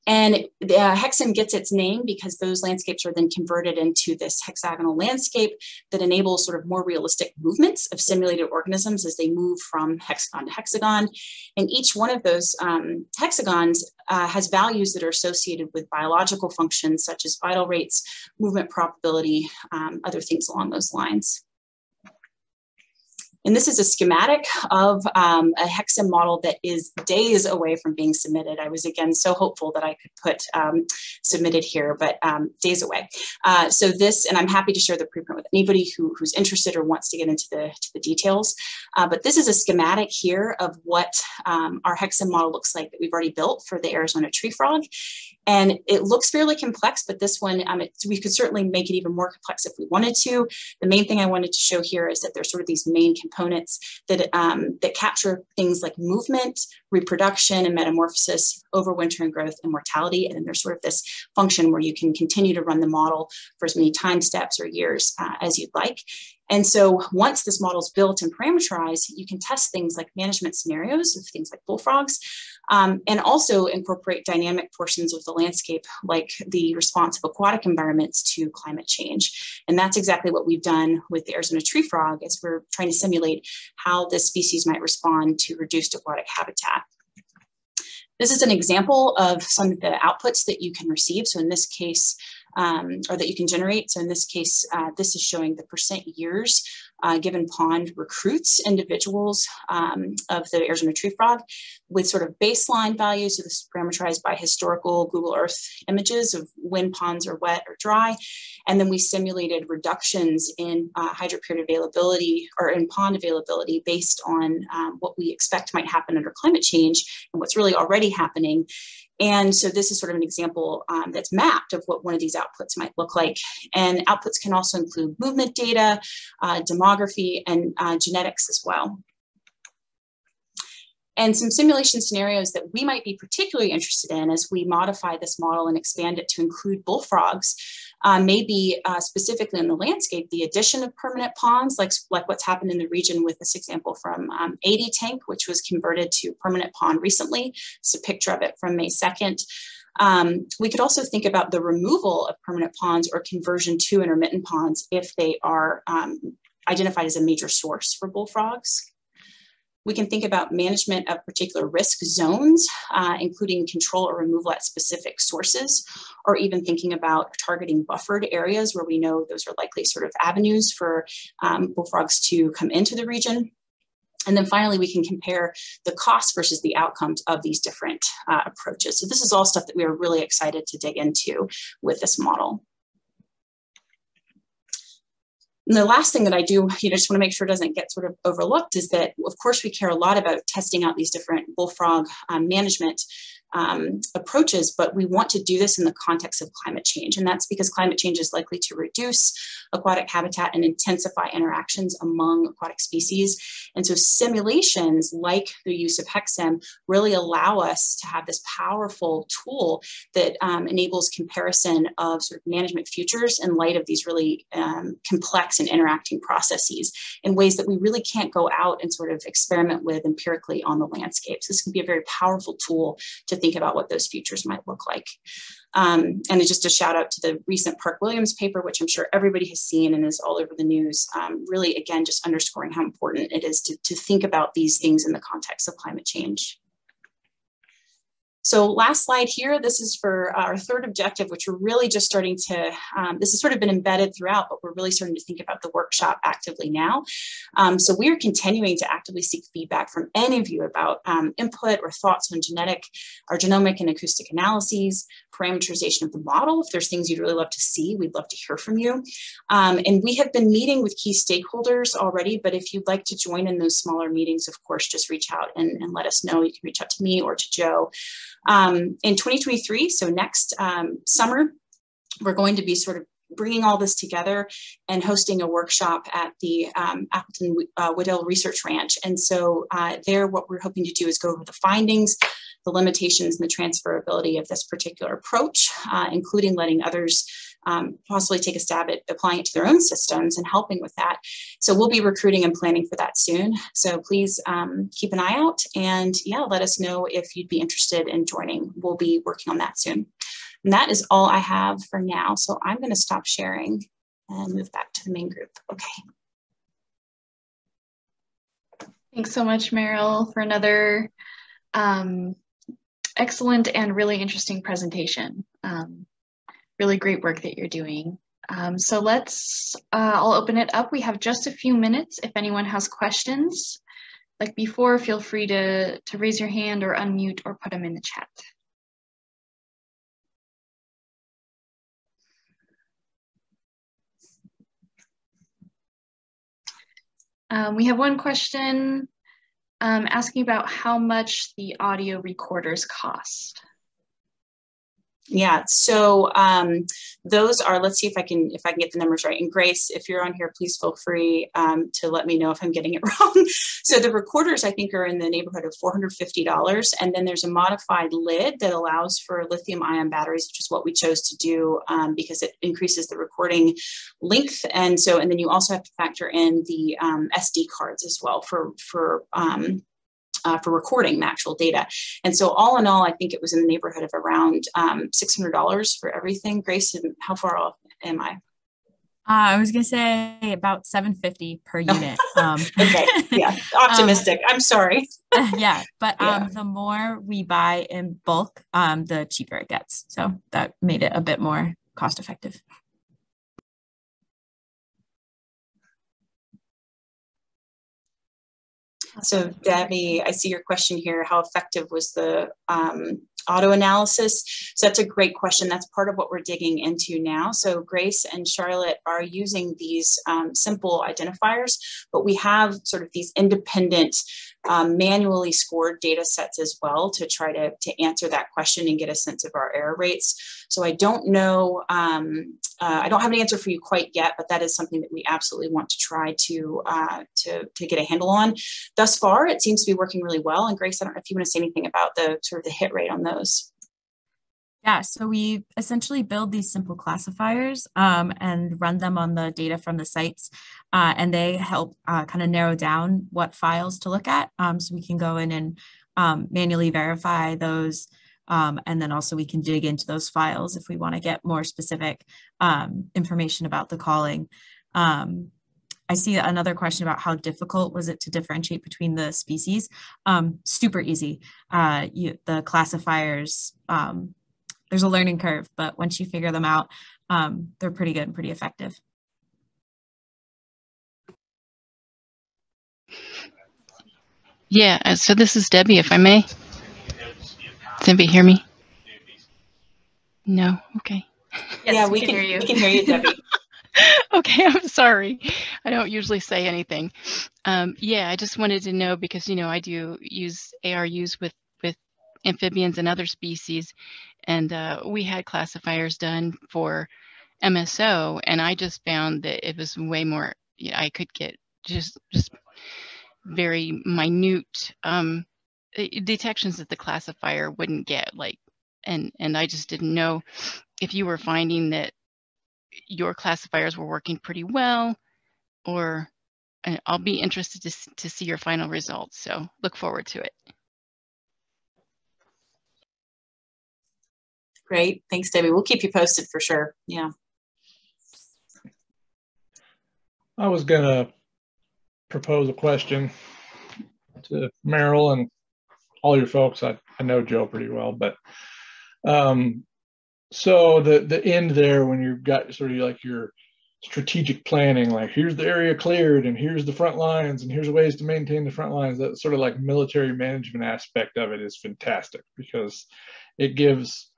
And uh, HexSim gets its name because those landscapes are then converted into this hexagonal landscape that enables sort of more realistic movements of simulated organisms as they move from hexagon to hexagon. And each one of those um, hexagons uh, has values that are associated with biological functions such as vital rates, movement probability, um, other things along those lines. And this is a schematic of um, a HexSim model that is days away from being submitted. I was again so hopeful that I could put um, submitted here, but um, days away. Uh, so this, and I'm happy to share the preprint with anybody who, who's interested or wants to get into the, to the details. Uh, but this is a schematic here of what um, our HexSim model looks like that we've already built for the Arizona tree frog. And it looks fairly complex, but this one, um, it, we could certainly make it even more complex if we wanted to. The main thing I wanted to show here is that there's sort of these main components that, um, that capture things like movement, reproduction, and metamorphosis, overwinter and growth, and mortality. And then there's sort of this function where you can continue to run the model for as many time steps or years uh, as you'd like. And so once this model is built and parameterized, you can test things like management scenarios of things like bullfrogs, um, and also incorporate dynamic portions of the landscape, like the response of aquatic environments to climate change. And that's exactly what we've done with the Arizona tree frog, as we're trying to simulate how this species might respond to reduced aquatic habitat. This is an example of some of the outputs that you can receive. So in this case, um, or that you can generate. So in this case, uh, this is showing the percent years uh, given pond recruits individuals um, of the Arizona tree frog with sort of baseline values. So this is parameterized by historical Google Earth images of when ponds are wet or dry. And then we simulated reductions in uh, hydroperiod availability or in pond availability based on um, what we expect might happen under climate change and what's really already happening and so this is sort of an example um, that's mapped of what one of these outputs might look like. And outputs can also include movement data, uh, demography, and uh, genetics as well. And some simulation scenarios that we might be particularly interested in as we modify this model and expand it to include bullfrogs uh, maybe uh, specifically in the landscape, the addition of permanent ponds, like, like what's happened in the region with this example from um, 80 Tank, which was converted to permanent pond recently. It's a picture of it from May 2nd. Um, we could also think about the removal of permanent ponds or conversion to intermittent ponds if they are um, identified as a major source for bullfrogs. We can think about management of particular risk zones, uh, including control or removal at specific sources, or even thinking about targeting buffered areas where we know those are likely sort of avenues for um, bullfrogs to come into the region. And then finally, we can compare the cost versus the outcomes of these different uh, approaches. So this is all stuff that we are really excited to dig into with this model. And the last thing that I do, you know, just want to make sure doesn't get sort of overlooked is that, of course, we care a lot about testing out these different bullfrog um, management um, approaches, but we want to do this in the context of climate change. And that's because climate change is likely to reduce aquatic habitat and intensify interactions among aquatic species. And so simulations like the use of HexSim really allow us to have this powerful tool that um, enables comparison of sort of management futures in light of these really um, complex and interacting processes in ways that we really can't go out and sort of experiment with empirically on the landscapes. This can be a very powerful tool to think about what those futures might look like. Um, and just a shout out to the recent Park Williams paper, which I'm sure everybody has seen and is all over the news. Um, really, again, just underscoring how important it is to, to think about these things in the context of climate change. So last slide here, this is for our third objective, which we're really just starting to, um, this has sort of been embedded throughout, but we're really starting to think about the workshop actively now. Um, so we are continuing to actively seek feedback from any of you about um, input or thoughts on genetic, our genomic and acoustic analyses, parameterization of the model. If there's things you'd really love to see, we'd love to hear from you. Um, and we have been meeting with key stakeholders already, but if you'd like to join in those smaller meetings, of course, just reach out and, and let us know. You can reach out to me or to Joe. Um, in 2023, so next um, summer, we're going to be sort of bringing all this together and hosting a workshop at the um, Appleton uh, Research Ranch. And so uh, there, what we're hoping to do is go over the findings, the limitations and the transferability of this particular approach, uh, including letting others um, possibly take a stab at applying it to their own systems and helping with that. So we'll be recruiting and planning for that soon. So please um, keep an eye out and yeah, let us know if you'd be interested in joining. We'll be working on that soon. And that is all I have for now. So I'm going to stop sharing and move back to the main group. Okay. Thanks so much, Meryl, for another um, excellent and really interesting presentation. Um, really great work that you're doing. Um, so let's, uh, I'll open it up. We have just a few minutes. If anyone has questions, like before, feel free to, to raise your hand or unmute or put them in the chat. Um, we have one question um, asking about how much the audio recorders cost. Yeah, so um, those are, let's see if I can, if I can get the numbers right. And Grace, if you're on here, please feel free um, to let me know if I'm getting it wrong. so the recorders, I think, are in the neighborhood of $450. And then there's a modified lid that allows for lithium ion batteries, which is what we chose to do um, because it increases the recording length. And so, and then you also have to factor in the um, SD cards as well for, for um, uh, for recording the actual data. And so all in all, I think it was in the neighborhood of around um, $600 for everything. Grace, how far off am I? Uh, I was gonna say about 750 per unit. Um, okay, yeah, optimistic. um, I'm sorry. yeah, but um, yeah. the more we buy in bulk, um, the cheaper it gets. So that made it a bit more cost effective. So Debbie, I see your question here. How effective was the um, auto analysis? So that's a great question. That's part of what we're digging into now. So Grace and Charlotte are using these um, simple identifiers, but we have sort of these independent um, manually scored data sets as well to try to, to answer that question and get a sense of our error rates. So I don't know, um, uh, I don't have an answer for you quite yet, but that is something that we absolutely want to try to, uh, to, to get a handle on. Thus far, it seems to be working really well. And Grace, I don't know if you want to say anything about the sort of the hit rate on those. Yeah, so we essentially build these simple classifiers um, and run them on the data from the sites, uh, and they help uh, kind of narrow down what files to look at. Um, so we can go in and um, manually verify those Um, and then also we can dig into those files if we want to get more specific um, information about the calling. Um, I see another question about how difficult was it to differentiate between the species. Super easy. Uh, you, the classifiers, there's a learning curve, but once you figure them out, they're pretty good and pretty effective. Yeah, uh, so this is Debbie, if I may. Does anybody hear me? No? Okay. Yes, yeah, we, we can, can, hear you. We can hear you, Debbie. okay, I'm sorry. I don't usually say anything. Um, yeah, I just wanted to know because you know I do use ARUs with with amphibians and other species, and uh, we had classifiers done for MSO, and I just found that it was way more. You know, I could get just just very minute um, detections that the classifier wouldn't get, like, and and I just didn't know if you were finding that your classifiers were working pretty well, or I'll be interested to, to see your final results. So look forward to it. Great. Thanks, Debbie. We'll keep you posted for sure. Yeah. I was going to propose a question to Meryl and all your folks. I, I know Joe pretty well, but um, so the the end there when you've got sort of like your strategic planning, like here's the area cleared and here's the front lines and here's ways to maintain the front lines. That sort of like military management aspect of it is fantastic because it gives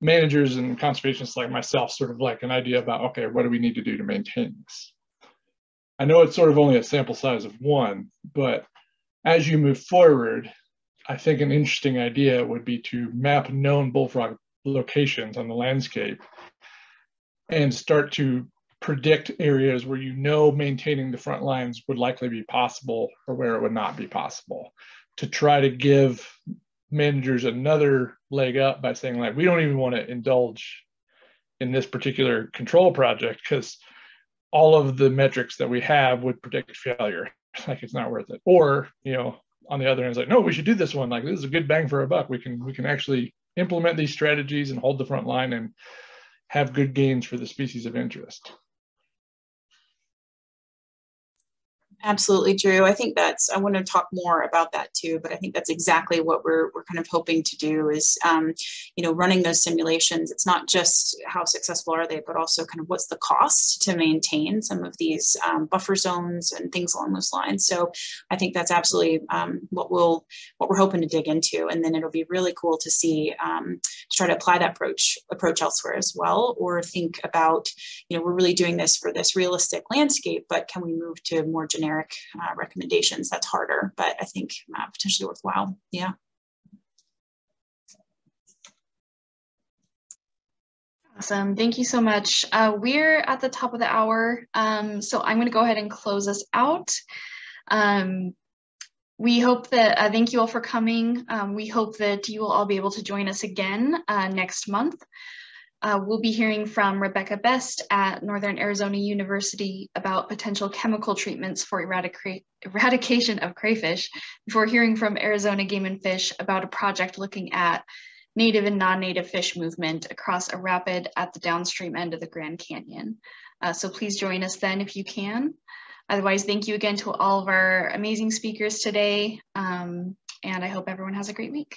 managers and conservationists like myself sort of like an idea about okay, what do we need to do to maintain this? I know it's sort of only a sample size of one, but as you move forward, I think an interesting idea would be to map known bullfrog locations on the landscape and start to predict areas where you know maintaining the front lines would likely be possible or where it would not be possible to try to give managers another leg up by saying like we don't even want to indulge in this particular control project because all of the metrics that we have would predict failure. Like it's not worth it. Or you know on the other end it's like no we should do this one. Like this is a good bang for a buck. We can we can actually implement these strategies and hold the front line and have good gains for the species of interest Absolutely, Drew. I think that's, I want to talk more about that too, but I think that's exactly what we're, we're kind of hoping to do is, um, you know, running those simulations. It's not just how successful are they, but also kind of what's the cost to maintain some of these um, buffer zones and things along those lines. So I think that's absolutely um, what we'll, what we're hoping to dig into. And then it'll be really cool to see, um, to try to apply that approach, approach elsewhere as well, or think about, you know, we're really doing this for this realistic landscape, but can we move to more generic generic uh, recommendations. That's harder, but I think uh, potentially worthwhile. Yeah. Awesome. Thank you so much. Uh, we're at the top of the hour, um, so I'm going to go ahead and close us out. Um, we hope that, uh, thank you all for coming. Um, we hope that you will all be able to join us again uh, next month. Uh, we'll be hearing from Rebecca Best at Northern Arizona University about potential chemical treatments for eradication of crayfish before hearing from Arizona Game and Fish about a project looking at native and non-native fish movement across a rapid at the downstream end of the Grand Canyon. Uh, so please join us then if you can. Otherwise, thank you again to all of our amazing speakers today. Um, and I hope everyone has a great week.